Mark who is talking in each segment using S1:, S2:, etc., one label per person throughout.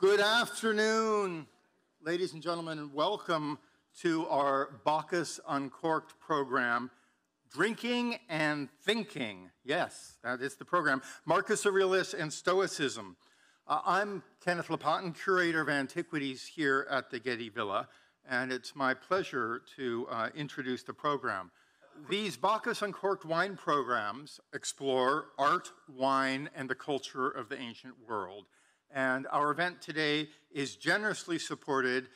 S1: Good afternoon, ladies and gentlemen, and welcome to our Bacchus Uncorked program, Drinking and Thinking. Yes, that is the program. Marcus Aurelius and Stoicism. Uh, I'm Kenneth Lapatin, curator of antiquities here at the Getty Villa, and it's my pleasure to uh, introduce the program. These Bacchus Uncorked wine programs explore art, wine, and the culture of the ancient world. And our event today is generously supported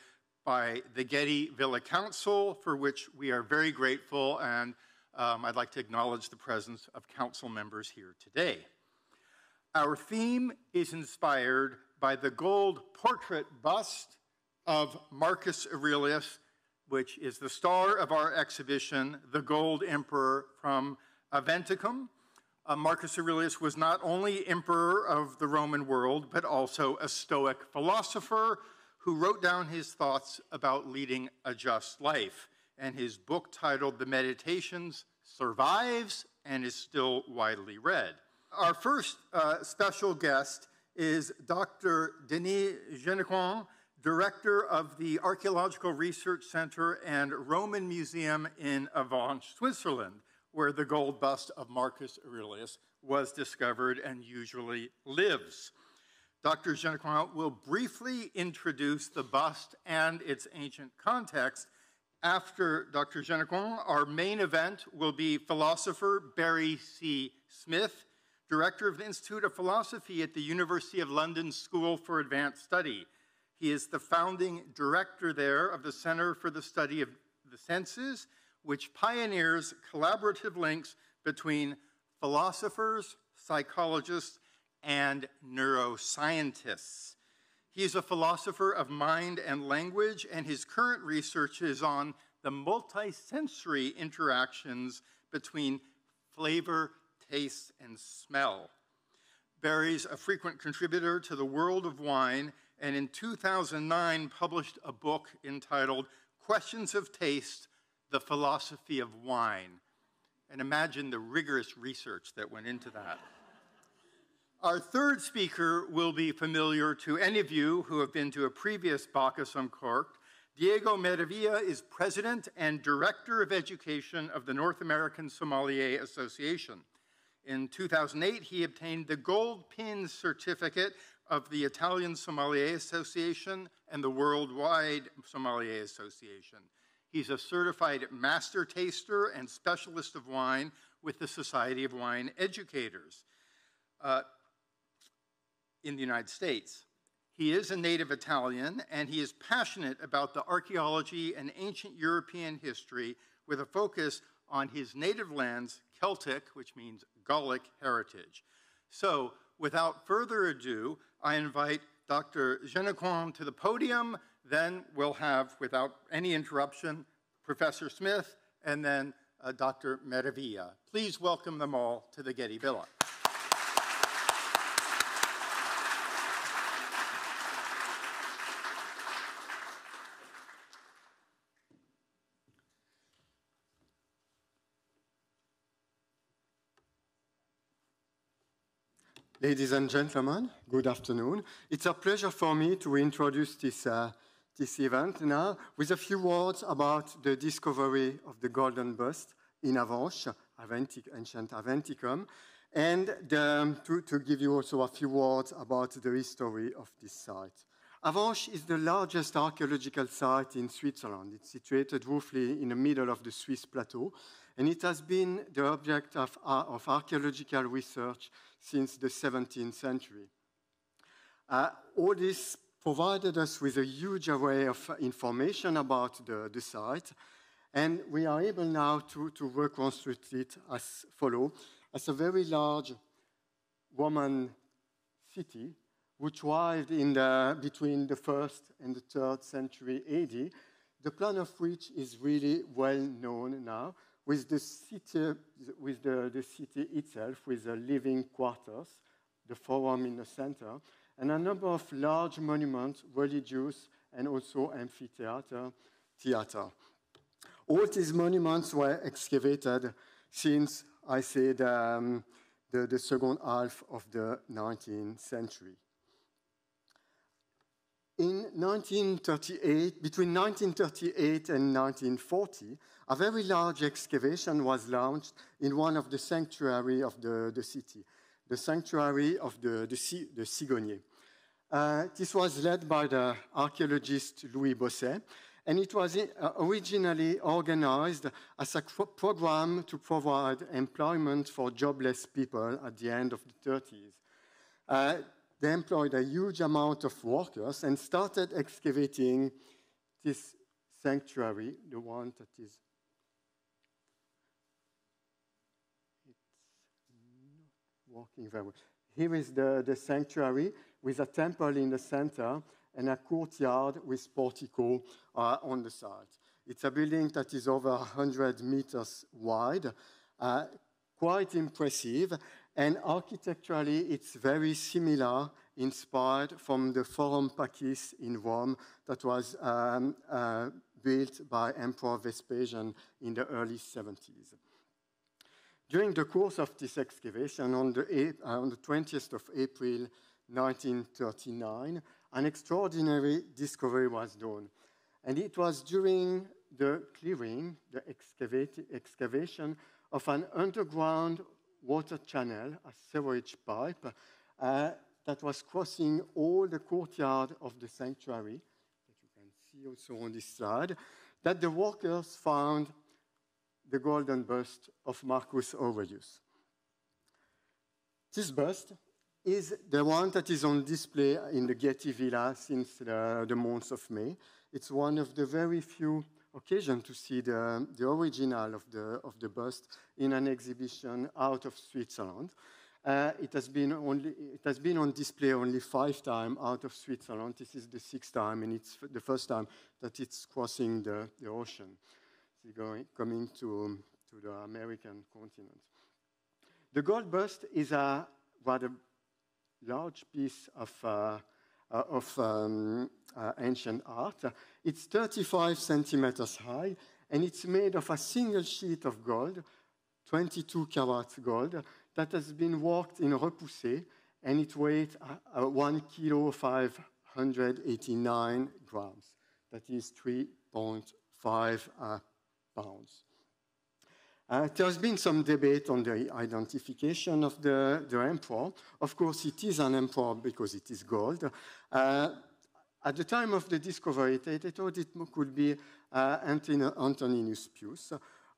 S1: by the Getty Villa Council, for which we are very grateful, and um, I'd like to acknowledge the presence of council members here today. Our theme is inspired by the gold portrait bust of Marcus Aurelius, which is the star of our exhibition, The Gold Emperor from Aventicum, uh, Marcus Aurelius was not only emperor of the Roman world, but also a Stoic philosopher who wrote down his thoughts about leading a just life. And his book, titled The Meditations, survives and is still widely read. Our first uh, special guest is Dr. Denis Genequand, director of the Archaeological Research Center and Roman Museum in Avenches, Switzerland where the gold bust of Marcus Aurelius was discovered and usually lives. Dr. Genequand will briefly introduce the bust and its ancient context. After Dr. Genequand, our main event will be philosopher Barry C. Smith, director of the Institute of Philosophy at the University of London School for Advanced Study. He is the founding director there of the Center for the Study of the Senses which pioneers collaborative links between philosophers, psychologists, and neuroscientists. He is a philosopher of mind and language, and his current research is on the multisensory interactions between flavor, taste, and smell. Barry's a frequent contributor to the world of wine, and in 2009 published a book entitled Questions of Taste the philosophy of wine. And imagine the rigorous research that went into that. Our third speaker will be familiar to any of you who have been to a previous Bacchus Uncorked. Diego Meraviglia is president and director of education of the North American Sommelier Association. In 2008, he obtained the gold pin certificate of the Italian Sommelier Association and the Worldwide Sommelier Association. He's a certified master taster and specialist of wine with the Society of Wine Educators uh, in the United States. He is a native Italian and he is passionate about the archaeology and ancient European history with a focus on his native land's Celtic, which means Gallic heritage. So, without further ado, I invite Dr. Genequand to the podium then we'll have, without any interruption, Professor Smith and then uh, Dr. Meraviglia. Please welcome them all to the Getty Villa.
S2: Ladies and gentlemen, good afternoon. It's a pleasure for me to introduce this uh, this event now with a few words about the discovery of the golden bust in Avenches, Aventic, ancient Aventicum, and to, to, give you also a few words about the history of this site. Avenches is the largest archaeological site in Switzerland. It's situated roughly in the middle of the Swiss plateau, and it has been the object of, of archaeological research since the 17th century. Uh, all this provided us with a huge array of information about the, the site, and we are able now to, to reconstruct it as follow, as a very large Roman city which thrived in the, between the first and the third century AD, the plan of which is really well known now, with the city, with the, the city itself, with the living quarters, the forum in the center, and a number of large monuments, religious and also amphitheater, theater. All these monuments were excavated since, I said, um, the, the second half of the 19th century. In 1938, between 1938 and 1940, a very large excavation was launched in one of the sanctuary of the, the city, the sanctuary of the, the, the Cigognier. Uh, this was led by the archaeologist Louis Bosset, and it was uh, originally organized as a program to provide employment for jobless people at the end of the 30s. Uh, they employed a huge amount of workers and started excavating this sanctuary, the one that is not working very well. Here is the, the sanctuary with a temple in the center and a courtyard with portico uh, on the side. It's a building that is over 100 meters wide, uh, quite impressive, and architecturally it's very similar, inspired from the Forum Pacis in Rome that was um, uh, built by Emperor Vespasian in the early 70s. During the course of this excavation, on the, on the 20th of April 1939, an extraordinary discovery was done. And it was during the clearing, the excavation of an underground water channel, a sewage pipe, uh, that was crossing all the courtyard of the sanctuary, that you can see also on this slide, that the workers found the golden bust of Marcus Aurelius. This bust is the one that is on display in the Getty Villa since the, the month of May. It's one of the very few occasions to see the, the original of the, of the bust in an exhibition out of Switzerland. Uh, it, has been only, it has been on display only five times out of Switzerland. This is the sixth time, and it's the first time that it's crossing the, the ocean going, coming to, to the American continent. The gold bust is a rather large piece of, uh, uh, of um, uh, ancient art. It's 35 centimeters high, and it's made of a single sheet of gold, 22 carats gold, that has been worked in repoussé, and it weighs uh, 1 kilo 589 grams. That is 3.5 uh, pounds. Uh, there's been some debate on the identification of the, the emperor. Of course, it is an emperor because it is gold. Uh, at the time of the discovery, they, thought it could be uh, Antoninus Pius,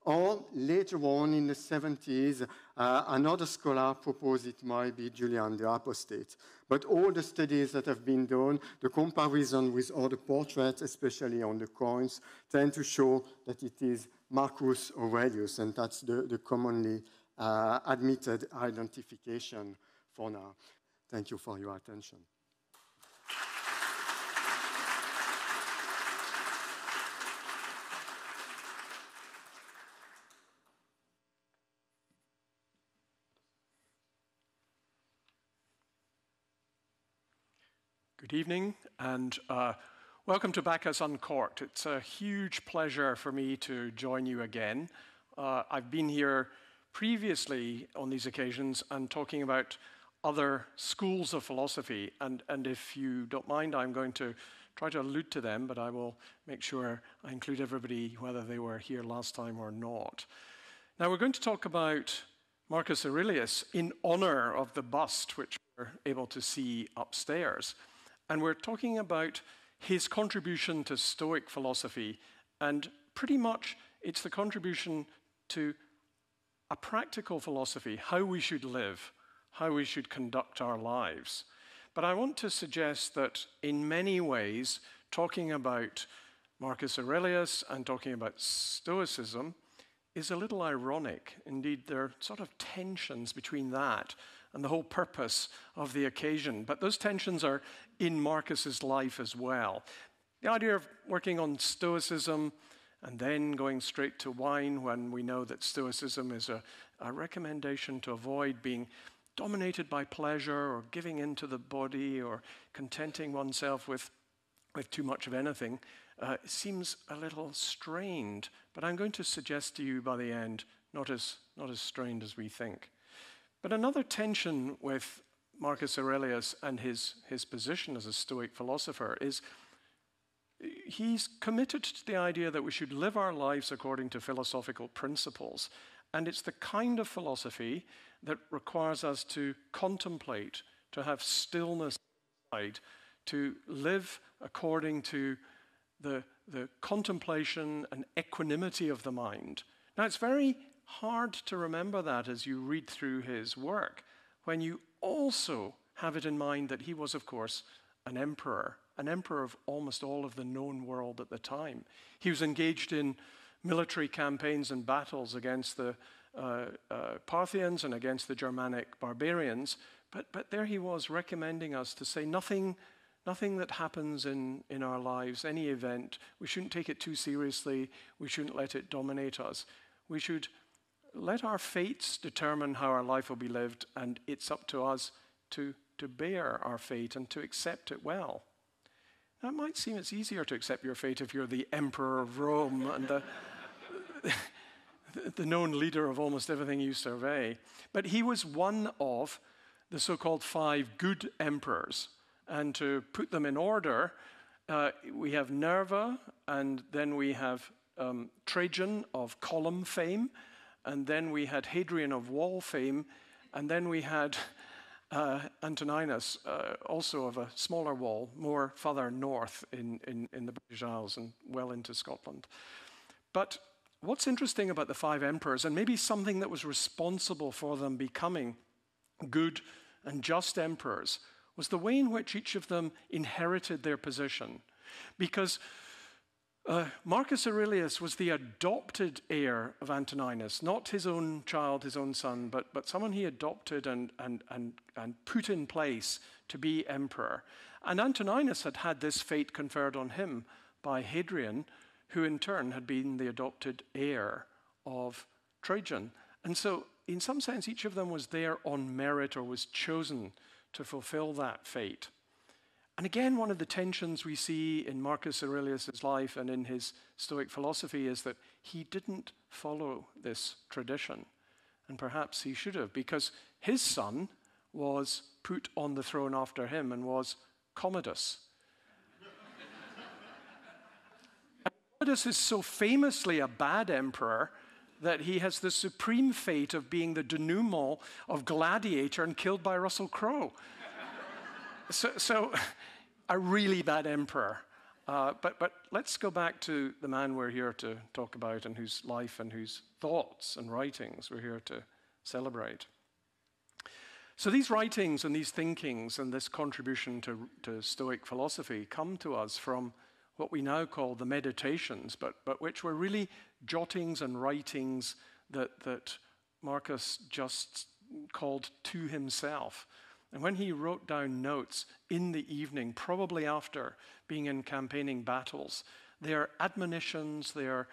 S2: or later on in the 70s, uh, another scholar proposed it might be Julian the Apostate. But all the studies that have been done, the comparison with other portraits, especially on the coins, tend to show that it is Marcus Aurelius, and that's the, the commonly uh, admitted identification for now. Thank you for your attention.
S3: Good evening, and uh, welcome to Bacchus Uncorked. It's a huge pleasure for me to join you again. Uh, I've been here previously on these occasions and talking about other schools of philosophy, and, and if you don't mind, I'm going to try to allude to them, but I will make sure I include everybody, whether they were here last time or not. Now, we're going to talk about Marcus Aurelius in honor of the bust, which we're able to see upstairs. And we're talking about his contribution to Stoic philosophy. And pretty much it's the contribution to a practical philosophy, how we should live, how we should conduct our lives. But I want to suggest that in many ways, talking about Marcus Aurelius and talking about Stoicism is a little ironic. Indeed, there are sort of tensions between that and the whole purpose of the occasion. But those tensions are in Marcus's life as well. The idea of working on Stoicism and then going straight to wine when we know that Stoicism is a, a recommendation to avoid being dominated by pleasure or giving into the body or contenting oneself with, with too much of anything uh, seems a little strained. But I'm going to suggest to you by the end, not as, not as strained as we think. But another tension with Marcus Aurelius and his, his position as a Stoic philosopher is he's committed to the idea that we should live our lives according to philosophical principles. And it's the kind of philosophy that requires us to contemplate, to have stillness to live according to the, the contemplation and equanimity of the mind. Now, it's very hard to remember that as you read through his work when you also have it in mind that he was, of course, an emperor, an emperor of almost all of the known world at the time. He was engaged in military campaigns and battles against the uh, uh, Parthians and against the Germanic barbarians, but, but there he was recommending us to say nothing, nothing that happens in, in our lives, any event, we shouldn't take it too seriously, we shouldn't let it dominate us. We should let our fates determine how our life will be lived, and it's up to us to, to bear our fate and to accept it well. Now, it might seem it's easier to accept your fate if you're the emperor of Rome and the, the known leader of almost everything you survey. But he was one of the so called five good emperors. And to put them in order, uh, we have Nerva, and then we have um, Trajan of column fame, and then we had Hadrian of wall fame, and then we had uh, Antoninus, uh, also of a smaller wall, more further north in, in, in the British Isles and well into Scotland. But what's interesting about the five emperors, and maybe something that was responsible for them becoming good and just emperors, was the way in which each of them inherited their position. Because uh, Marcus Aurelius was the adopted heir of Antoninus, not his own child, his own son, but, but someone he adopted and, and, and, and put in place to be emperor. And Antoninus had had this fate conferred on him by Hadrian, who in turn had been the adopted heir of Trajan. And so, in some sense, each of them was there on merit or was chosen to fulfill that fate. And again, one of the tensions we see in Marcus Aurelius' life and in his Stoic philosophy is that he didn't follow this tradition. And perhaps he should have, because his son was put on the throne after him and was Commodus. Commodus is so famously a bad emperor that he has the supreme fate of being the denouement of Gladiator and killed by Russell Crowe. so, so a really bad emperor. Uh, but, but let's go back to the man we're here to talk about and whose life and whose thoughts and writings we're here to celebrate. So these writings and these thinkings and this contribution to, to Stoic philosophy come to us from what we now call the meditations, but, but which were really jottings and writings that, that Marcus just called to himself. And when he wrote down notes in the evening, probably after being in campaigning battles, they are admonitions, they are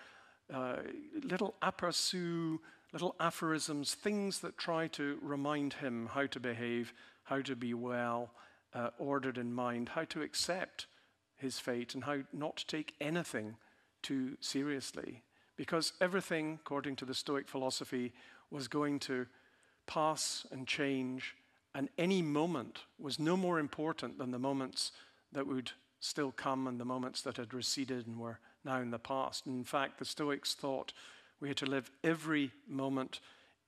S3: uh, little aperçus, little aphorisms, things that try to remind him how to behave, how to be well, uh, ordered in mind, how to accept his fate, and how not to take anything too seriously. Because everything, according to the Stoic philosophy, was going to pass and change and any moment was no more important than the moments that would still come and the moments that had receded and were now in the past. And in fact, the Stoics thought we had to live every moment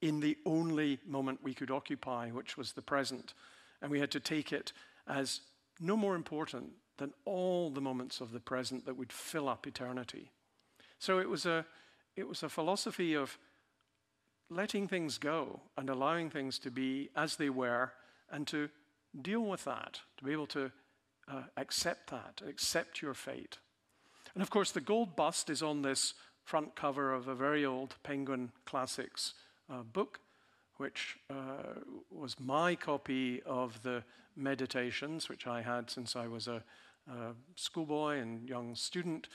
S3: in the only moment we could occupy, which was the present. And we had to take it as no more important than all the moments of the present that would fill up eternity. So it was a, it was a philosophy of letting things go and allowing things to be as they were and to deal with that, to be able to uh, accept that, accept your fate. And of course, the gold bust is on this front cover of a very old Penguin Classics uh, book, which uh, was my copy of the Meditations, which I had since I was a, a schoolboy and young student,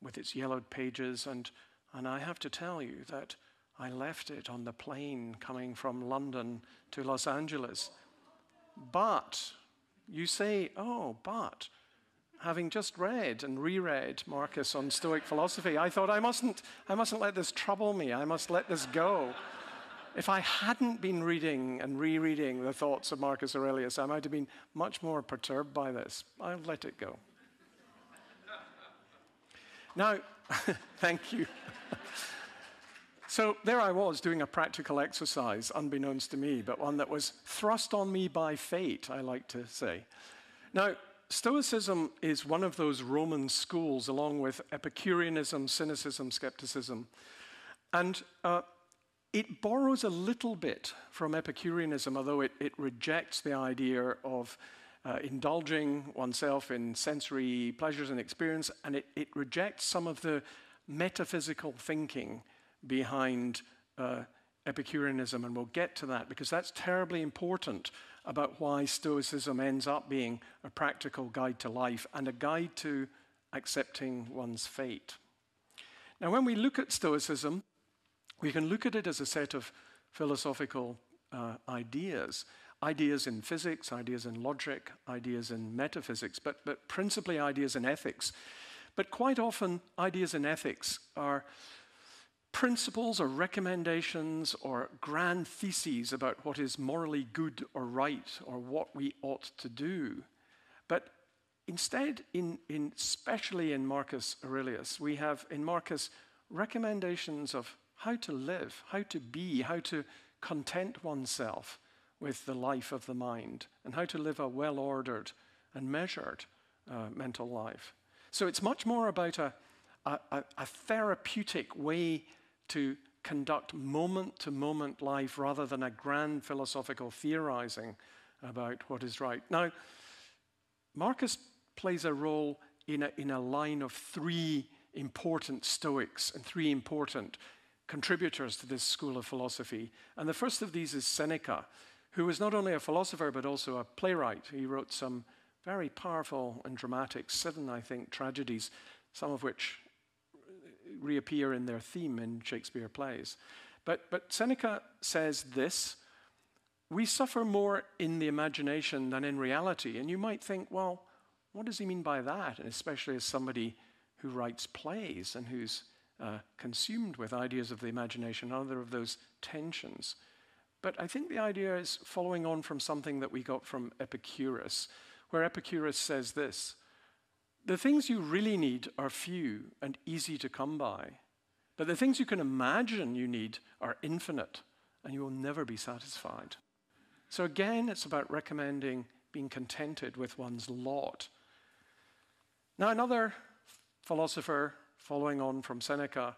S3: with its yellowed pages. And, and I have to tell you that I left it on the plane coming from London to Los Angeles. But, you say, oh, but, having just read and reread Marcus on Stoic philosophy, I thought I mustn't, I mustn't let this trouble me. I must let this go. if I hadn't been reading and rereading the thoughts of Marcus Aurelius, I might have been much more perturbed by this. I'll let it go. now, thank you. So there I was doing a practical exercise, unbeknownst to me, but one that was thrust on me by fate, I like to say. Now, Stoicism is one of those Roman schools, along with Epicureanism, Cynicism, skepticism. And uh, it borrows a little bit from Epicureanism, although it, it rejects the idea of uh, indulging oneself in sensory pleasures and experience, and it, it rejects some of the metaphysical thinking behind uh, Epicureanism, and we'll get to that because that's terribly important about why Stoicism ends up being a practical guide to life and a guide to accepting one's fate. Now, when we look at Stoicism, we can look at it as a set of philosophical uh, ideas ideas in physics, ideas in logic, ideas in metaphysics, but, but principally ideas in ethics. But quite often, ideas in ethics are principles or recommendations or grand theses about what is morally good or right or what we ought to do. But instead, in, in, especially in Marcus Aurelius, we have in Marcus recommendations of how to live, how to be, how to content oneself with the life of the mind, and how to live a well ordered and measured uh, mental life. So it's much more about a, a, a therapeutic way to conduct moment to moment life rather than a grand philosophical theorizing about what is right. Now, Marcus plays a role in a, in a line of three important Stoics and three important contributors to this school of philosophy. And the first of these is Seneca, who was not only a philosopher but also a playwright. He wrote some very powerful and dramatic, seven, I think, tragedies, some of which reappear in their theme in Shakespeare plays. But, but Seneca says this we suffer more in the imagination than in reality. And you might think, well, what does he mean by that? And especially as somebody who writes plays and who's uh, consumed with ideas of the imagination, other of those tensions. But I think the idea is following on from something that we got from Epicurus, where Epicurus says this the things you really need are few and easy to come by. But the things you can imagine you need are infinite, and you will never be satisfied. So again, it's about recommending being contented with one's lot. Now, another philosopher, following on from Seneca,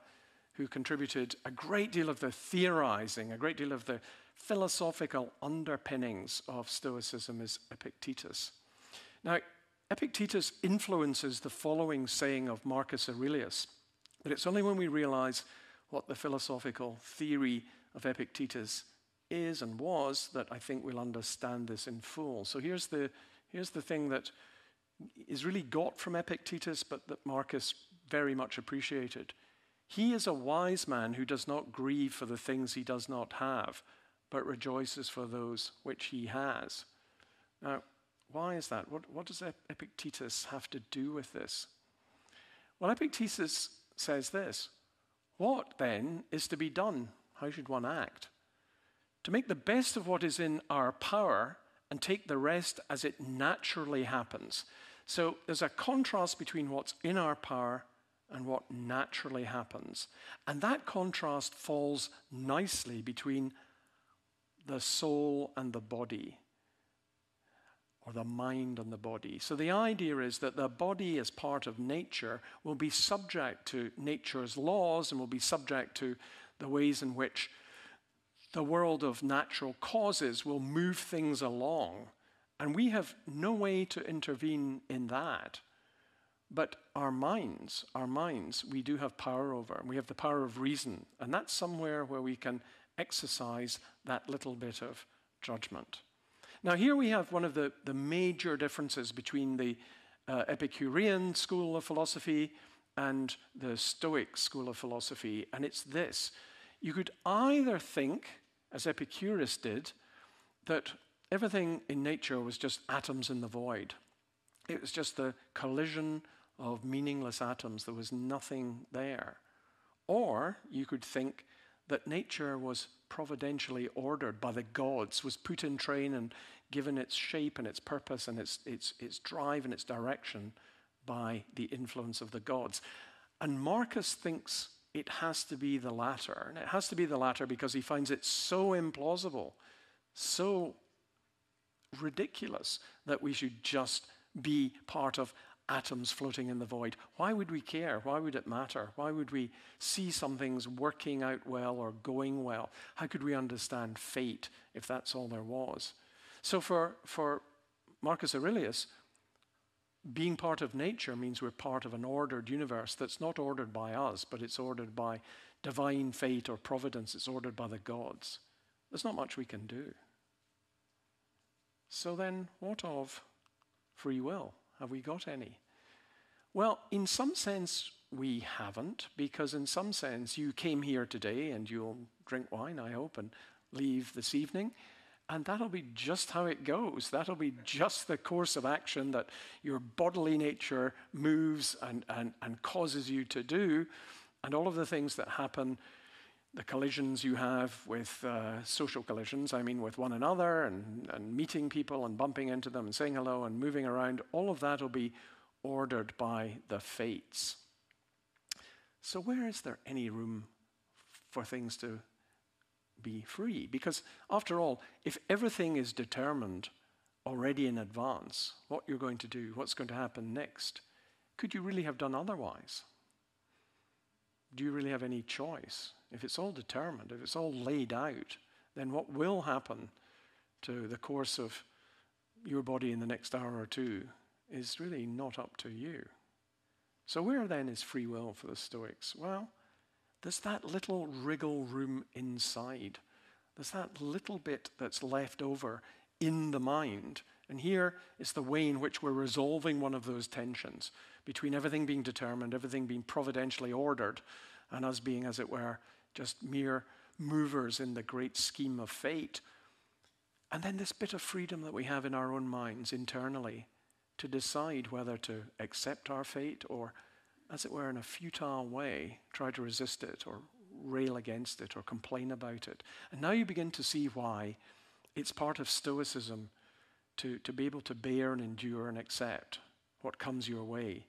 S3: who contributed a great deal of the theorizing, a great deal of the philosophical underpinnings of Stoicism is Epictetus. Now, Epictetus influences the following saying of Marcus Aurelius, but it's only when we realize what the philosophical theory of Epictetus is and was that I think we'll understand this in full. So here's the, here's the thing that is really got from Epictetus, but that Marcus very much appreciated. He is a wise man who does not grieve for the things he does not have, but rejoices for those which he has. Now, why is that? What, what does Epictetus have to do with this? Well, Epictetus says this What then is to be done? How should one act? To make the best of what is in our power and take the rest as it naturally happens. So there's a contrast between what's in our power and what naturally happens. And that contrast falls nicely between the soul and the body or the mind and the body. So the idea is that the body, as part of nature, will be subject to nature's laws and will be subject to the ways in which the world of natural causes will move things along. And we have no way to intervene in that. But our minds, our minds, we do have power over. We have the power of reason. And that's somewhere where we can exercise that little bit of judgment. Now, here we have one of the, the major differences between the uh, Epicurean school of philosophy and the Stoic school of philosophy, and it's this. You could either think, as Epicurus did, that everything in nature was just atoms in the void. It was just the collision of meaningless atoms. There was nothing there. Or you could think that nature was providentially ordered by the gods, was put in train and given its shape and its purpose and its, its, its drive and its direction by the influence of the gods. And Marcus thinks it has to be the latter. And it has to be the latter because he finds it so implausible, so ridiculous that we should just be part of atoms floating in the void. Why would we care? Why would it matter? Why would we see some things working out well or going well? How could we understand fate if that's all there was? So for, for Marcus Aurelius, being part of nature means we're part of an ordered universe that's not ordered by us, but it's ordered by divine fate or providence. It's ordered by the gods. There's not much we can do. So then, what of free will? Have we got any? Well, in some sense, we haven't, because in some sense, you came here today and you'll drink wine, I hope, and leave this evening. And that'll be just how it goes. That'll be just the course of action that your bodily nature moves and, and, and causes you to do. And all of the things that happen, the collisions you have with uh, social collisions, I mean, with one another and, and meeting people and bumping into them and saying hello and moving around, all of that will be ordered by the fates. So, where is there any room for things to be free. Because, after all, if everything is determined already in advance, what you're going to do, what's going to happen next, could you really have done otherwise? Do you really have any choice? If it's all determined, if it's all laid out, then what will happen to the course of your body in the next hour or two is really not up to you. So, where then is free will for the Stoics? Well, there's that little wriggle room inside. There's that little bit that's left over in the mind. And here is the way in which we're resolving one of those tensions between everything being determined, everything being providentially ordered, and us being, as it were, just mere movers in the great scheme of fate. And then this bit of freedom that we have in our own minds internally to decide whether to accept our fate or as it were, in a futile way, try to resist it or rail against it or complain about it. And now you begin to see why it's part of Stoicism to, to be able to bear and endure and accept what comes your way.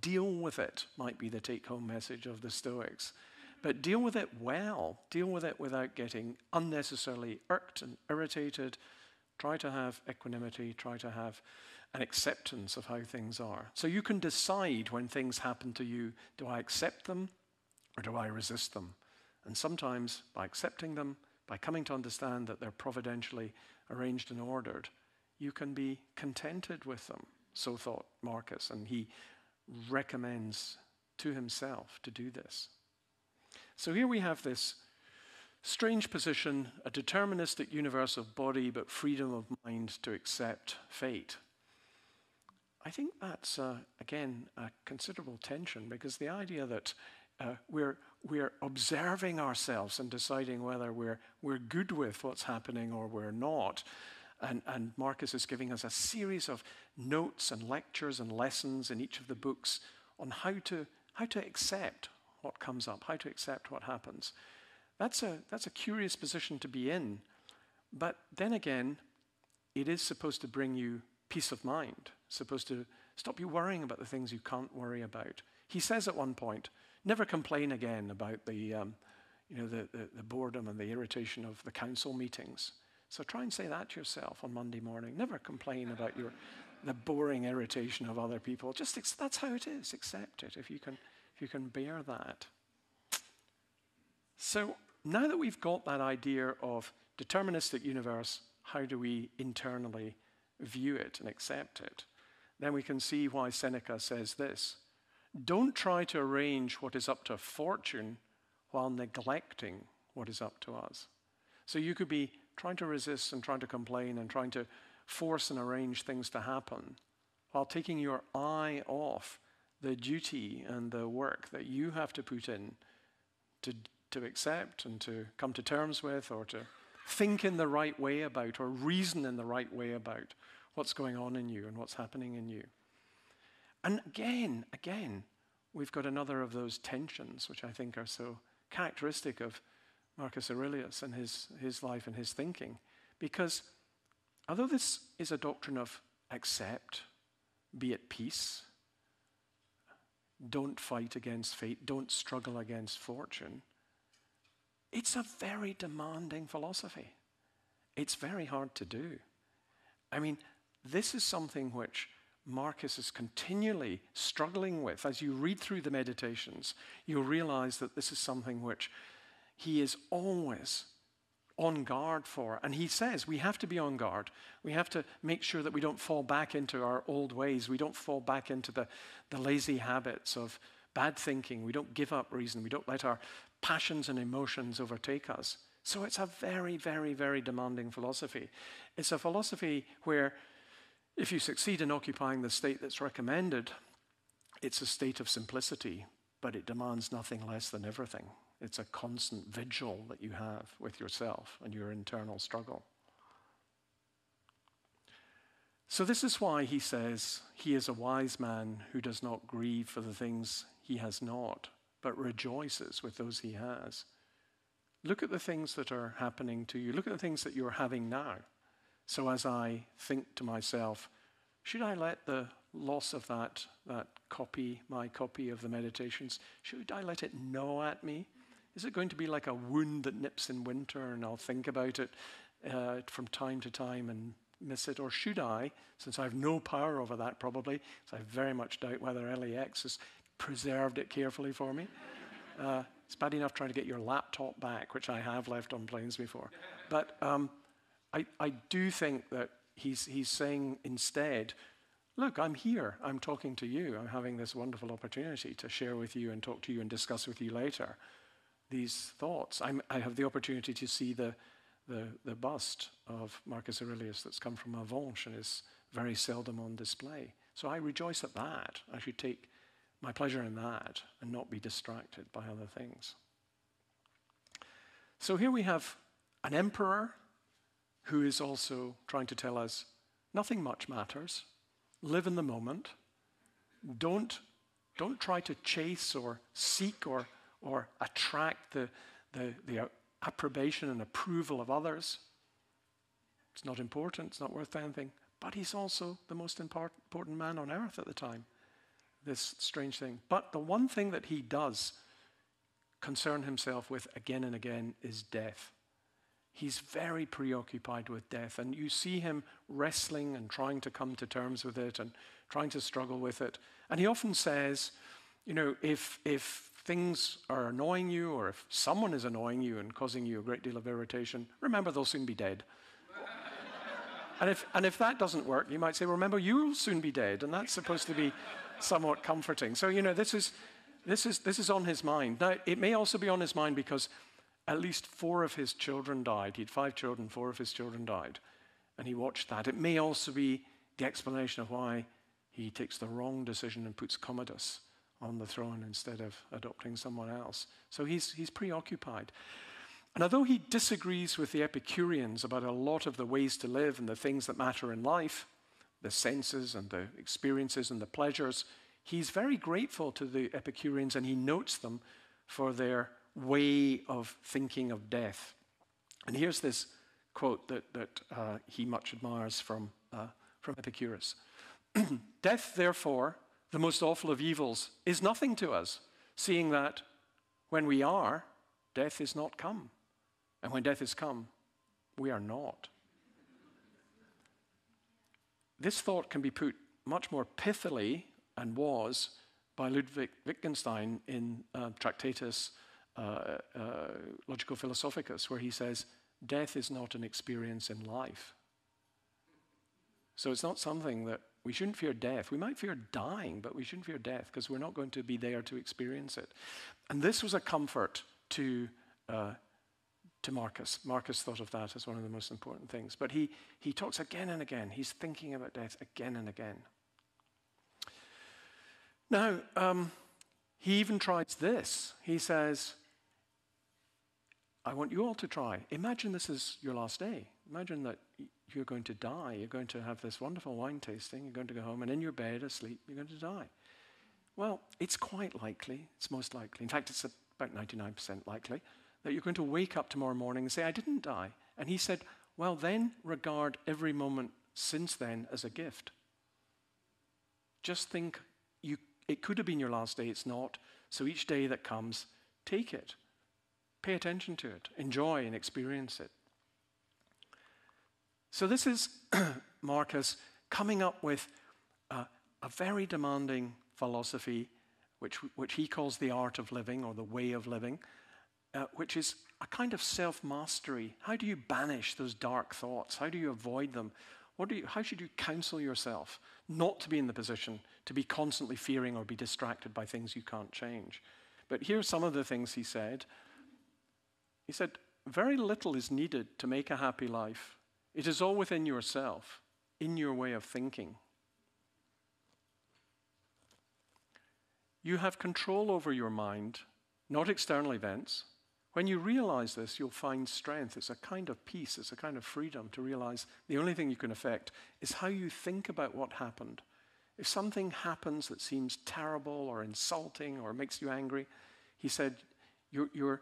S3: Deal with it, might be the take home message of the Stoics. But deal with it well. Deal with it without getting unnecessarily irked and irritated. Try to have equanimity, try to have an acceptance of how things are. So you can decide when things happen to you do I accept them or do I resist them? And sometimes by accepting them, by coming to understand that they're providentially arranged and ordered, you can be contented with them. So thought Marcus, and he recommends to himself to do this. So here we have this strange position a deterministic universe of body, but freedom of mind to accept fate. I think that's, uh, again, a considerable tension because the idea that uh, we're, we're observing ourselves and deciding whether we're, we're good with what's happening or we're not. And, and Marcus is giving us a series of notes and lectures and lessons in each of the books on how to, how to accept what comes up, how to accept what happens. That's a, that's a curious position to be in. But then again, it is supposed to bring you peace of mind, supposed to stop you worrying about the things you can't worry about. He says at one point, never complain again about the, um, you know, the, the, the boredom and the irritation of the council meetings. So try and say that to yourself on Monday morning. Never complain about your, the boring irritation of other people. Just that's how it is. Accept it if you can, you can bear that. So now that we've got that idea of deterministic universe, how do we internally view it and accept it, then we can see why Seneca says this Don't try to arrange what is up to fortune while neglecting what is up to us. So you could be trying to resist and trying to complain and trying to force and arrange things to happen while taking your eye off the duty and the work that you have to put in to, to accept and to come to terms with or to think in the right way about or reason in the right way about what's going on in you and what's happening in you. And again, again, we've got another of those tensions, which I think are so characteristic of Marcus Aurelius and his, his life and his thinking. Because although this is a doctrine of accept, be at peace, don't fight against fate, don't struggle against fortune, it's a very demanding philosophy. It's very hard to do. I mean, this is something which Marcus is continually struggling with. As you read through the meditations, you'll realize that this is something which he is always on guard for. And he says we have to be on guard. We have to make sure that we don't fall back into our old ways. We don't fall back into the, the lazy habits of bad thinking. We don't give up reason. We don't let our passions and emotions overtake us. So it's a very, very, very demanding philosophy. It's a philosophy where if you succeed in occupying the state that's recommended, it's a state of simplicity, but it demands nothing less than everything. It's a constant vigil that you have with yourself and your internal struggle. So, this is why he says he is a wise man who does not grieve for the things he has not, but rejoices with those he has. Look at the things that are happening to you. Look at the things that you're having now. So, as I think to myself, should I let the loss of that, that copy, my copy of the meditations, should I let it gnaw at me? Is it going to be like a wound that nips in winter and I'll think about it uh, from time to time and miss it? Or should I, since I have no power over that probably, so I very much doubt whether LAX has preserved it carefully for me. Uh, it's bad enough trying to get your laptop back, which I have left on planes before. But um, I, I do think that he's, he's saying instead, look, I'm here. I'm talking to you. I'm having this wonderful opportunity to share with you and talk to you and discuss with you later these thoughts. I'm, i have the opportunity to see the, the, the, bust of Marcus Aurelius that's come from Avenches and is very seldom on display. So I rejoice at that. I should take my pleasure in that and not be distracted by other things. So here we have an emperor who is also trying to tell us nothing much matters. Live in the moment. Don't, don't try to chase or seek or or attract the, the, the approbation and approval of others. It's not important, it's not worth anything. But he's also the most important man on earth at the time. This strange thing. But the one thing that he does concern himself with again and again is death. He's very preoccupied with death, and you see him wrestling and trying to come to terms with it and trying to struggle with it. And he often says, you know, if, if things are annoying you, or if someone is annoying you and causing you a great deal of irritation, remember they'll soon be dead. and, if, and if that doesn't work, you might say, well, remember you'll soon be dead, and that's supposed to be somewhat comforting. So, you know, this is, this, is, this is on his mind. Now, it may also be on his mind because at least four of his children died. He had five children, four of his children died. And he watched that. It may also be the explanation of why he takes the wrong decision and puts Commodus on the throne instead of adopting someone else. So he's, he's preoccupied. And although he disagrees with the Epicureans about a lot of the ways to live and the things that matter in life, the senses and the experiences and the pleasures, he's very grateful to the Epicureans and he notes them for their way of thinking of death. And here's this quote that, that uh, he much admires from, uh, from Epicurus Death, therefore, the most awful of evils, is nothing to us, seeing that when we are, death is not come. And when death is come, we are not. This thought can be put much more pithily, and was, by Ludwig Wittgenstein in uh, Tractatus uh, uh, Logico Philosophicus, where he says, Death is not an experience in life. So it's not something that we shouldn't fear death. We might fear dying, but we shouldn't fear death because we're not going to be there to experience it. And this was a comfort to, uh, to Marcus. Marcus thought of that as one of the most important things. But he, he talks again and again. He's thinking about death again and again. Now, um, he even tries this. He says, I want you all to try. Imagine this is your last day. Imagine that you're going to die. You're going to have this wonderful wine tasting. You're going to go home, and in your bed, asleep, you're going to die. Well, it's quite likely. It's most likely. In fact, it's about 99% likely that you're going to wake up tomorrow morning and say, I didn't die. And he said, Well, then regard every moment since then as a gift. Just think you, it could have been your last day, it's not. So each day that comes, take it. Pay attention to it, enjoy and experience it. So, this is Marcus coming up with a, a very demanding philosophy, which, which he calls the art of living or the way of living, uh, which is a kind of self mastery. How do you banish those dark thoughts? How do you avoid them? What do you, how should you counsel yourself not to be in the position to be constantly fearing or be distracted by things you can't change? But here are some of the things he said. He said, Very little is needed to make a happy life. It is all within yourself, in your way of thinking. You have control over your mind, not external events. When you realize this, you'll find strength. It's a kind of peace, it's a kind of freedom to realize the only thing you can affect is how you think about what happened. If something happens that seems terrible or insulting or makes you angry, he said, you're, you're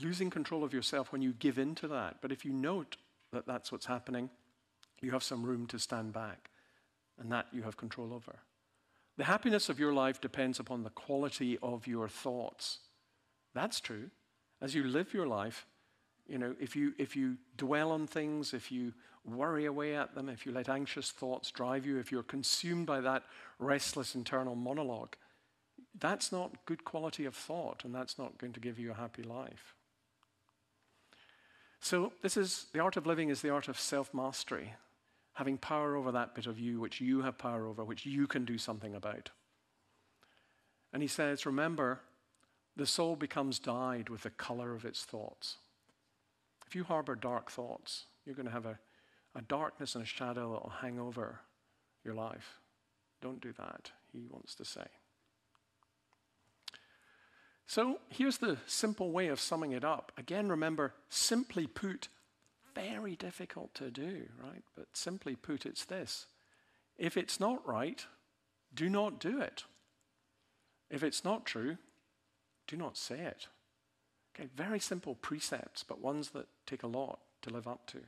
S3: losing control of yourself when you give in to that. But if you note that that's what's happening, you have some room to stand back, and that you have control over. The happiness of your life depends upon the quality of your thoughts. That's true. As you live your life, you know, if you, if you dwell on things, if you worry away at them, if you let anxious thoughts drive you, if you're consumed by that restless internal monologue, that's not good quality of thought, and that's not going to give you a happy life. So, this is the art of living is the art of self mastery, having power over that bit of you which you have power over, which you can do something about. And he says, Remember, the soul becomes dyed with the color of its thoughts. If you harbor dark thoughts, you're going to have a, a darkness and a shadow that will hang over your life. Don't do that, he wants to say. So here's the simple way of summing it up. Again, remember, simply put, very difficult to do, right? But simply put, it's this if it's not right, do not do it. If it's not true, do not say it. Okay, very simple precepts, but ones that take a lot to live up to.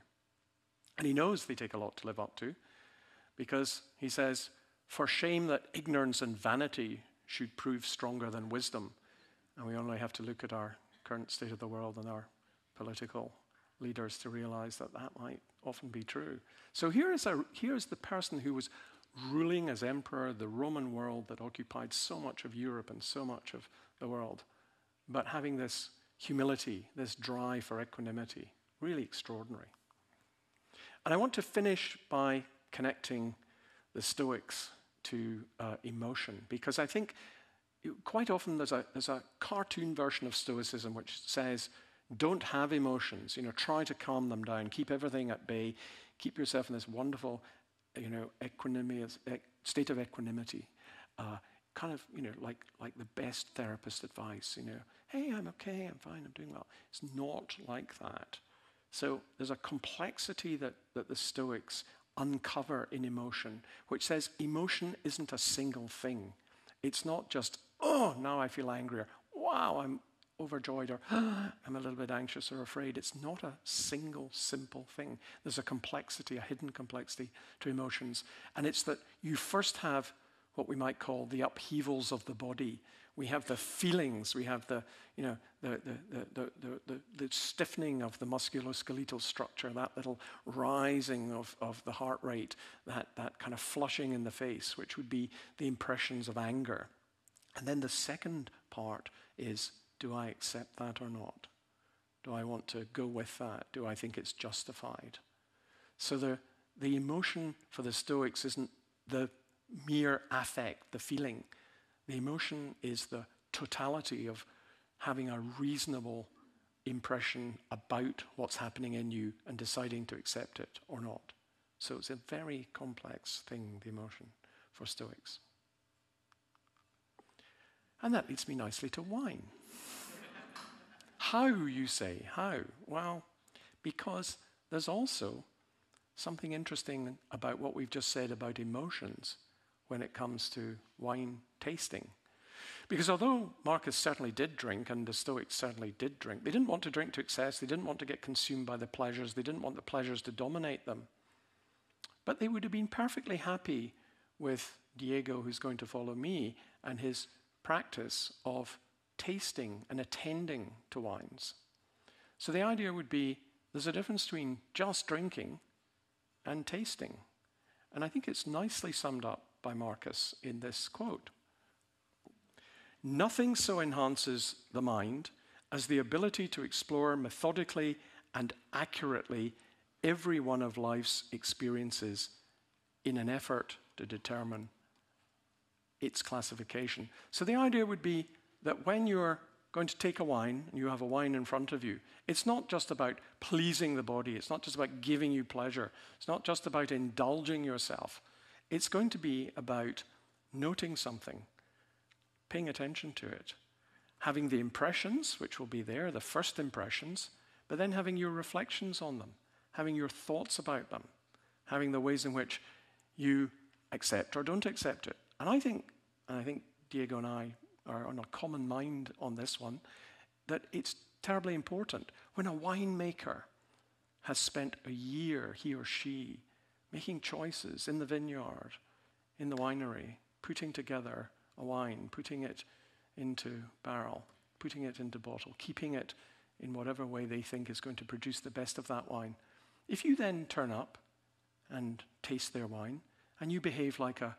S3: And he knows they take a lot to live up to because he says, For shame that ignorance and vanity should prove stronger than wisdom. And we only have to look at our current state of the world and our political leaders to realize that that might often be true. So here is, a, here is the person who was ruling as emperor the Roman world that occupied so much of Europe and so much of the world, but having this humility, this drive for equanimity, really extraordinary. And I want to finish by connecting the Stoics to uh, emotion, because I think quite often there's a, there's a cartoon version of Stoicism which says, don't have emotions, you know, try to calm them down, keep everything at bay, keep yourself in this wonderful, you know, equanimity, state of equanimity. Uh, kind of, you know, like, like the best therapist advice, you know, hey, I'm okay, I'm fine, I'm doing well. It's not like that. So there's a complexity that, that the Stoics uncover in emotion, which says emotion isn't a single thing. It's not just oh, now I feel angrier. Wow, I'm overjoyed or I'm a little bit anxious or afraid. It's not a single simple thing. There's a complexity, a hidden complexity to emotions. And it's that you first have what we might call the upheavals of the body. We have the feelings, we have the, you know, the, the, the, the, the, the stiffening of the musculoskeletal structure, that little rising of, of the heart rate, that, that kind of flushing in the face, which would be the impressions of anger. And then the second part is do I accept that or not? Do I want to go with that? Do I think it's justified? So the, the emotion for the Stoics isn't the mere affect, the feeling. The emotion is the totality of having a reasonable impression about what's happening in you and deciding to accept it or not. So it's a very complex thing, the emotion, for Stoics. And that leads me nicely to wine. How, you say? How? Well, because there's also something interesting about what we've just said about emotions when it comes to wine tasting. Because although Marcus certainly did drink, and the Stoics certainly did drink, they didn't want to drink to excess, they didn't want to get consumed by the pleasures, they didn't want the pleasures to dominate them. But they would have been perfectly happy with Diego, who's going to follow me, and his practice of tasting and attending to wines. So the idea would be there's a difference between just drinking and tasting. And I think it's nicely summed up by Marcus in this quote. Nothing so enhances the mind as the ability to explore methodically and accurately every one of life's experiences in an effort to determine its classification. So the idea would be that when you're going to take a wine and you have a wine in front of you, it's not just about pleasing the body, it's not just about giving you pleasure, it's not just about indulging yourself. It's going to be about noting something, paying attention to it, having the impressions, which will be there, the first impressions, but then having your reflections on them, having your thoughts about them, having the ways in which you accept or don't accept it. And I think, and I think Diego and I are on a common mind on this one, that it's terribly important. When a winemaker has spent a year, he or she, making choices in the vineyard, in the winery, putting together a wine, putting it into barrel, putting it into bottle, keeping it in whatever way they think is going to produce the best of that wine. If you then turn up and taste their wine, and you behave like a,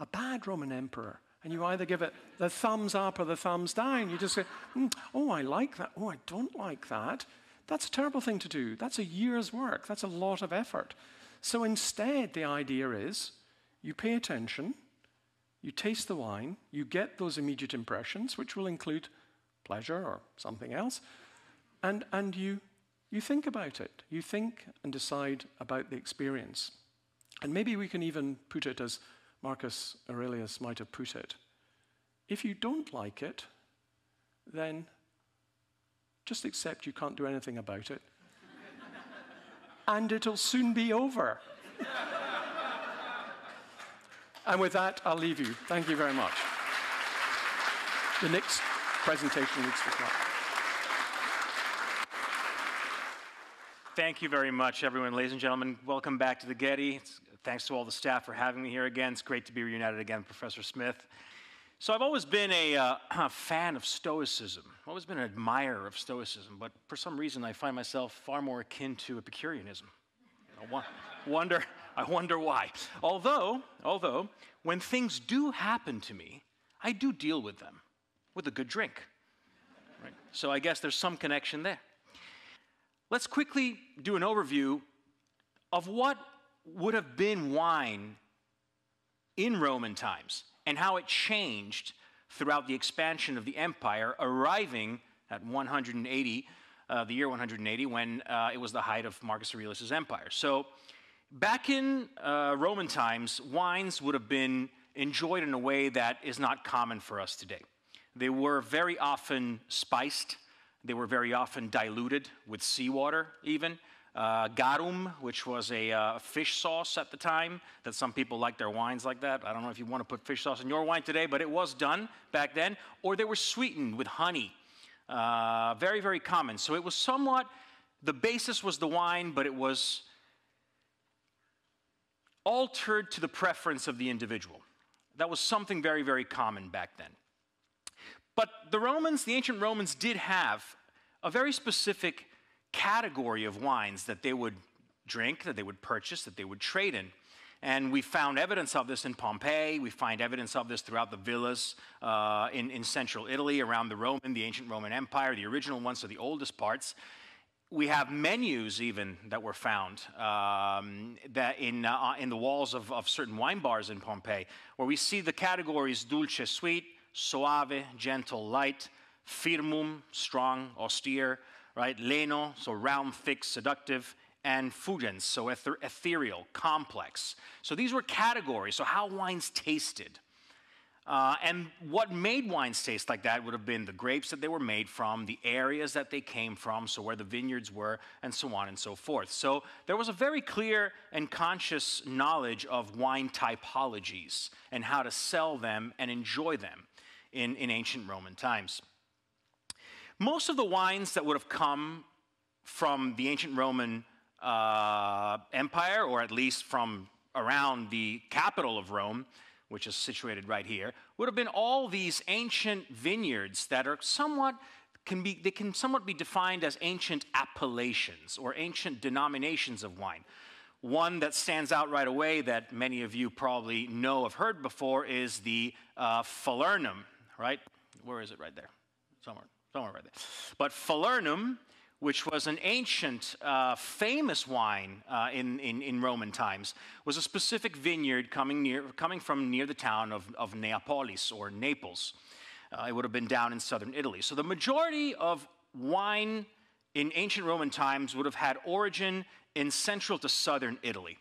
S3: a bad Roman emperor, and you either give it the thumbs up or the thumbs down. You just say, mm, Oh, I like that. Oh, I don't like that. That's a terrible thing to do. That's a year's work. That's a lot of effort. So instead, the idea is you pay attention, you taste the wine, you get those immediate impressions, which will include pleasure or something else, and, and you, you think about it. You think and decide about the experience. And maybe we can even put it as Marcus Aurelius might have put it. If you don't like it, then just accept you can't do anything about it. and it'll soon be over. and with that, I'll leave you. Thank you very much. The next presentation needs to come.
S4: Thank you very much, everyone. Ladies and gentlemen, welcome back to the Getty. It's Thanks to all the staff for having me here again. It's great to be reunited again, Professor Smith. So I've always been a, uh, a fan of Stoicism. I've always been an admirer of Stoicism, but for some reason I find myself far more akin to Epicureanism. I wonder, I wonder why. Although, although, when things do happen to me, I do deal with them with a good drink. Right? So I guess there's some connection there. Let's quickly do an overview of what would have been wine in Roman times and how it changed throughout the expansion of the empire, arriving at 180, uh, the year 180, when uh, it was the height of Marcus Aurelius' empire. So, back in uh, Roman times, wines would have been enjoyed in a way that is not common for us today. They were very often spiced, they were very often diluted with seawater, even uh, garum, which was a uh, fish sauce at the time, that some people like their wines like that. I don't know if you want to put fish sauce in your wine today, but it was done back then. Or they were sweetened with honey. Uh, very, very common. So it was somewhat, the basis was the wine, but it was altered to the preference of the individual. That was something very, very common back then. But the Romans, the ancient Romans, did have a very specific category of wines that they would drink, that they would purchase, that they would trade in. And we found evidence of this in Pompeii. We find evidence of this throughout the villas uh, in, in central Italy, around the Roman, the ancient Roman Empire, the original ones, so the oldest parts. We have menus even that were found um, that in, uh, in the walls of, of certain wine bars in Pompeii, where we see the categories dulce, sweet, soave, gentle, light, firmum, strong, austere, right? Leno, so round, thick, seductive, and fugens, so ether- ethereal, complex. So these were categories, so how wines tasted. Uh, and what made wines taste like that would have been the grapes that they were made from, the areas that they came from, so where the vineyards were, and so on and so forth. So there was a very clear and conscious knowledge of wine typologies and how to sell them and enjoy them. in, in ancient Roman times. Most of the wines that would have come from the ancient Roman uh, Empire, or at least from around the capital of Rome, which is situated right here, would have been all these ancient vineyards that are somewhat can be they can somewhat be defined as ancient appellations or ancient denominations of wine. One that stands out right away that many of you probably know have heard before is the uh, Falernum, right? Where is it? Right there, somewhere, somewhere right there. But Falernum which was an ancient, uh, famous wine uh, in, in, in, Roman times, was a specific vineyard coming, near, coming from near the town of, of Neapolis or Naples. Uh, it would have been down in southern Italy. So the majority of wine in ancient Roman times would have had origin in central to southern Italy,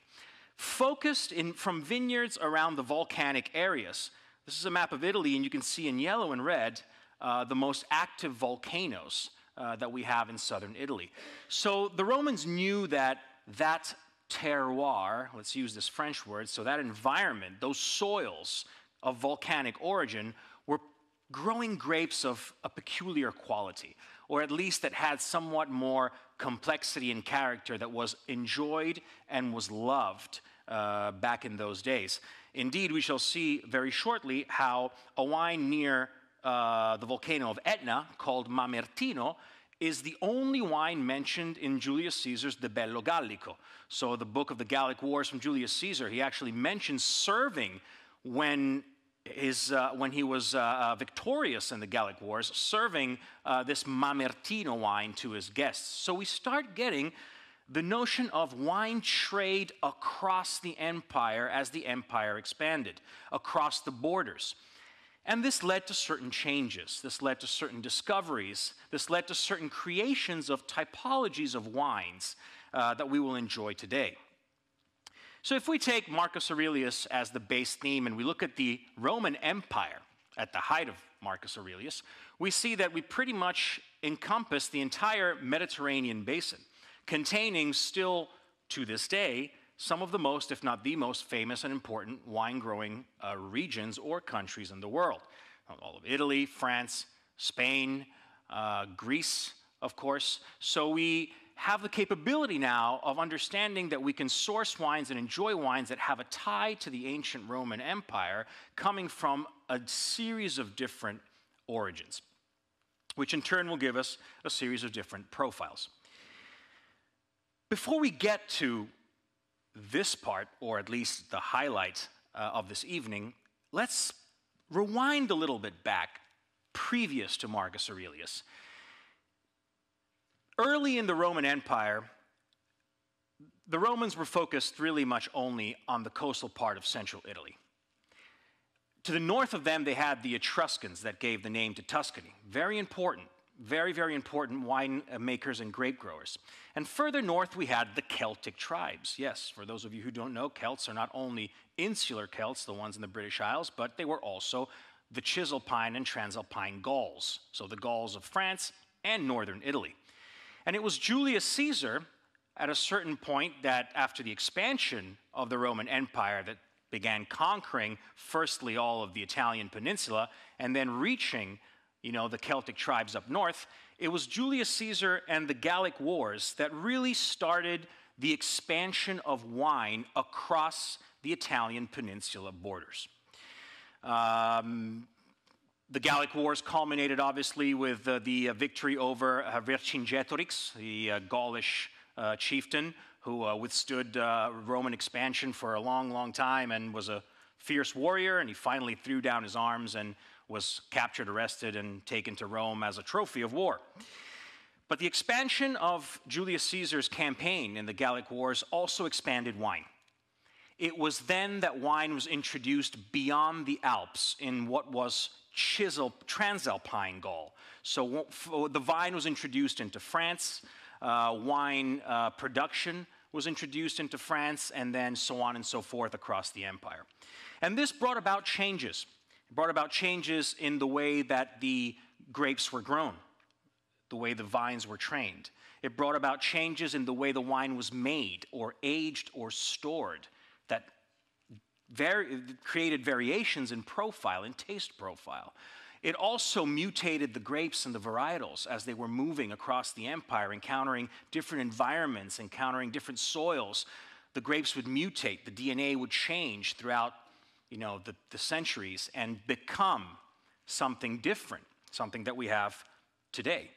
S4: focused in, from vineyards around the volcanic areas. This is a map of Italy, and you can see in yellow and red uh, the most active volcanoes uh, that we have in southern Italy. So the Romans knew that that terroir, let's use this French word, so that environment, those soils of volcanic origin, were growing grapes of a peculiar quality, or at least that had somewhat more complexity and character that was enjoyed and was loved uh, back in those days. Indeed, we shall see very shortly how a wine near uh, the volcano of Etna, called Mamertino, is the only wine mentioned in Julius Caesar's De Bello Gallico. So, the book of the Gallic Wars from Julius Caesar, he actually mentions serving when, his, uh, when he was uh, uh victorious in the Gallic Wars, serving uh, this Mamertino wine to his guests. So, we start getting the notion of wine trade across the empire as the empire expanded, across the borders. And this led to certain changes. This led to certain discoveries. This led to certain creations of typologies of wines uh, that we will enjoy today. So, if we take Marcus Aurelius as the base theme and we look at the Roman Empire at the height of Marcus Aurelius, we see that we pretty much encompass the entire Mediterranean basin, containing still to this day some of the most, if not the most famous and important wine growing uh, regions or countries in the world. All of Italy, France, Spain, uh, Greece, of course. So we have the capability now of understanding that we can source wines and enjoy wines that have a tie to the ancient Roman Empire coming from a series of different origins, which in turn will give us a series of different profiles. Before we get to this part, or at least the highlight uh, of this evening, let's rewind a little bit back previous to Marcus Aurelius. Early in the Roman Empire, the Romans were focused really much only on the coastal part of central Italy. To the north of them, they had the Etruscans that gave the name to Tuscany. Very important very, very important wine makers and grape growers. And further north, we had the Celtic tribes. Yes, for those of you who don't know, Celts are not only insular Celts, the ones in the British Isles, but they were also the Cisalpine and Transalpine Gauls, so the Gauls of France and northern Italy. And it was Julius Caesar at a certain point that, after the expansion of the Roman Empire, that began conquering firstly all of the Italian peninsula and then reaching you know, the Celtic tribes up north, it was Julius Caesar and the Gallic Wars that really started the expansion of wine across the Italian peninsula borders. Um, the Gallic Wars culminated obviously with uh, the uh, victory over uh, Vercingetorix, the uh, Gaulish uh, chieftain who uh, withstood uh, Roman expansion for a long, long time and was a fierce warrior. And he finally threw down his arms and was captured, arrested, and taken to Rome as a trophy of war. But the expansion of Julius Caesar's campaign in the Gallic Wars also expanded wine. It was then that wine was introduced beyond the Alps in what was Chisel, Transalpine Gaul. So the vine was introduced into France, uh, wine uh, production was introduced into France, and then so on and so forth across the empire. And this brought about changes. It brought about changes in the way that the grapes were grown, the way the vines were trained. It brought about changes in the way the wine was made or aged or stored that created variations in profile, in taste profile. it also mutated the grapes and the varietals as they were moving across the empire, encountering different environments, encountering different soils. The grapes would mutate, the DNA would change throughout you know, the, the centuries and become something different, something that we have today.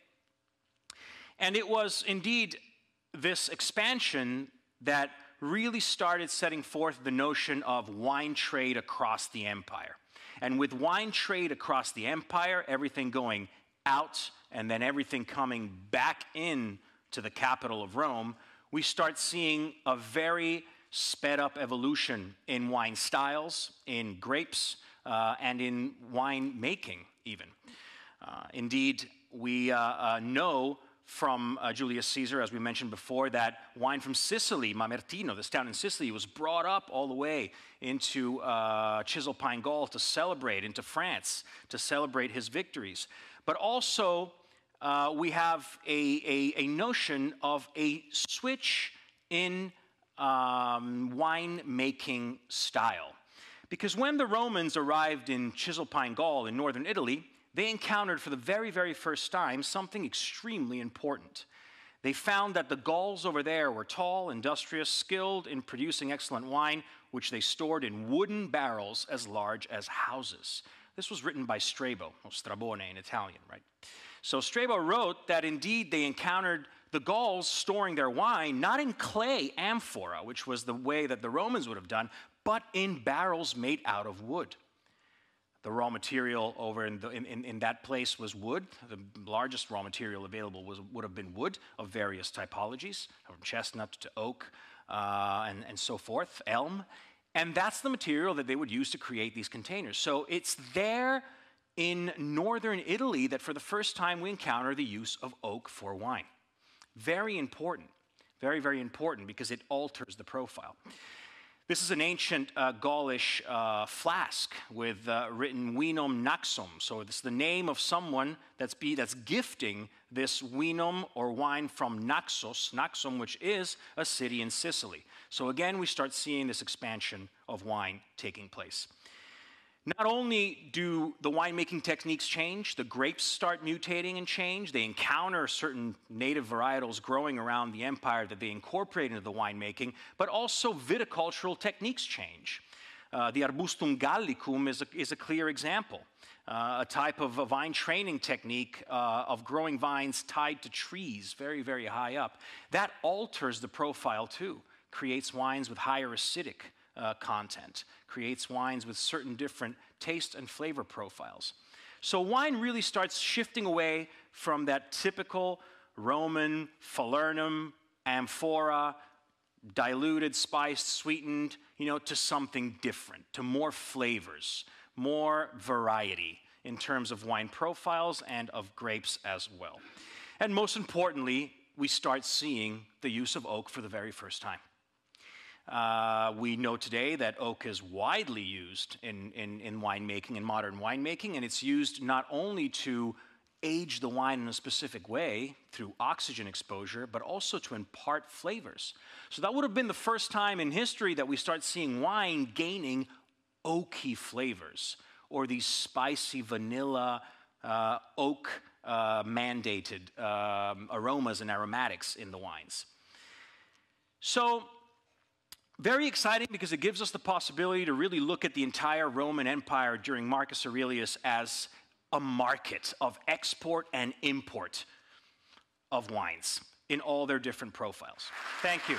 S4: And it was indeed this expansion that really started setting forth the notion of wine trade across the empire. And with wine trade across the empire, everything going out and then everything coming back in to the capital of Rome, we start seeing a very sped up evolution in wine styles, in grapes, uh, and in wine making, even. Uh, indeed, we uh, uh know from uh, Julius Caesar, as we mentioned before, that wine from Sicily, Mamertino, this town in Sicily, was brought up all the way into Cisalpine Gaul to celebrate, into France to celebrate his victories. But also, uh, we have a, a, a, notion of a switch in um, wine making style. Because when the Romans arrived in Cisalpine Gaul in northern Italy, they encountered for the very, very first time something extremely important. They found that the Gauls over there were tall, industrious, skilled in producing excellent wine, which they stored in wooden barrels as large as houses. This was written by Strabo, or Strabone in Italian, right? So Strabo wrote that indeed they encountered the Gauls storing their wine not in clay amphora, which was the way that the Romans would have done, but in barrels made out of wood. The raw material over in, the, in, in, that place was wood. The largest raw material available was, would have been wood of various typologies, from chestnut to oak uh, and, and so forth, elm. And that's the material that they would use to create these containers. So it's there in northern Italy that for the first time we encounter the use of oak for wine. Very important, very, very important because it alters the profile. This is an ancient uh, Gaulish uh, flask with uh, written vinum naxum. So it's the name of someone that's, be, that's gifting this vinum or wine from Naxos, Naxum, which is a city in Sicily. So again, we start seeing this expansion of wine taking place. Not only do the winemaking techniques change, the grapes start mutating and change. They encounter certain native varietals growing around the empire that they incorporate into the winemaking, but also viticultural techniques change. Uh, the Arbustum gallicum is a, is a clear example. Uh, a type of a vine training technique uh, of growing vines tied to trees very, very high up. That alters the profile too, creates wines with higher acidic uh, content, creates wines with certain different taste and flavor profiles. So wine really starts shifting away from that typical Roman falernum, amphora, diluted, spiced, sweetened, you know, to something different, to more flavors, more variety in terms of wine profiles and of grapes as well. And most importantly, we start seeing the use of oak for the very first time. Uh, we know today that oak is widely used in, in, in winemaking, in modern winemaking, and it's used not only to age the wine in a specific way through oxygen exposure, but also to impart flavors. So that would have been the first time in history that we start seeing wine gaining oaky flavors, or these spicy vanilla, uh, oak uh, mandated um, aromas and aromatics in the wines. So very exciting because it gives us the possibility to really look at the entire Roman Empire during Marcus Aurelius as a market of export and import of wines in all their different profiles. Thank you.